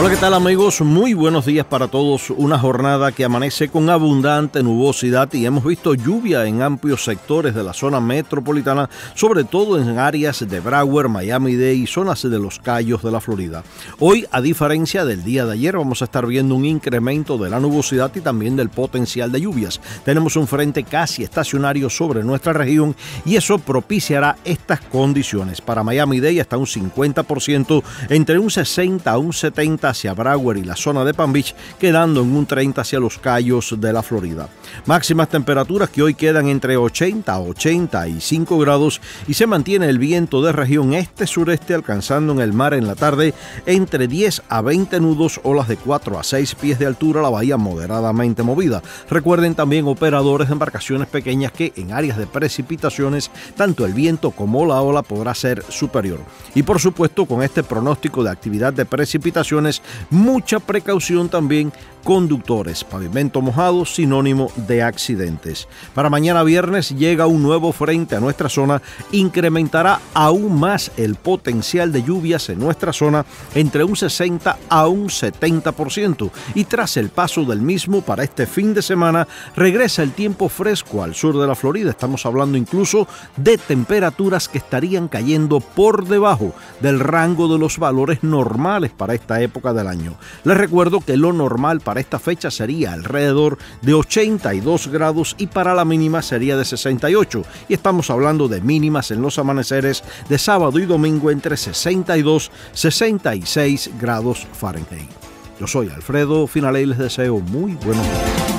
Hola, ¿qué tal amigos? Muy buenos días para todos. Una jornada que amanece con abundante nubosidad y hemos visto lluvia en amplios sectores de la zona metropolitana, sobre todo en áreas de Broward, Miami-Dade y zonas de los Cayos de la Florida. Hoy, a diferencia del día de ayer, vamos a estar viendo un incremento de la nubosidad y también del potencial de lluvias. Tenemos un frente casi estacionario sobre nuestra región y eso propiciará estas condiciones. Para Miami-Dade hasta un 50%, entre un 60 a un 70 hacia Broward y la zona de Palm Beach, quedando en un 30 hacia los Cayos de la Florida. Máximas temperaturas que hoy quedan entre 80 a 85 grados y se mantiene el viento de región este-sureste alcanzando en el mar en la tarde entre 10 a 20 nudos, olas de 4 a 6 pies de altura, la bahía moderadamente movida. Recuerden también operadores de embarcaciones pequeñas que en áreas de precipitaciones tanto el viento como la ola podrá ser superior. Y por supuesto con este pronóstico de actividad de precipitaciones mucha precaución también conductores. Pavimento mojado, sinónimo de accidentes. Para mañana viernes llega un nuevo frente a nuestra zona, incrementará aún más el potencial de lluvias en nuestra zona entre un 60 a un 70% y tras el paso del mismo para este fin de semana regresa el tiempo fresco al sur de la Florida. Estamos hablando incluso de temperaturas que estarían cayendo por debajo del rango de los valores normales para esta del año. Les recuerdo que lo normal para esta fecha sería alrededor de 82 grados y para la mínima sería de 68. Y estamos hablando de mínimas en los amaneceres de sábado y domingo entre 62 y 66 grados Fahrenheit. Yo soy Alfredo Finale y les deseo muy buenos días.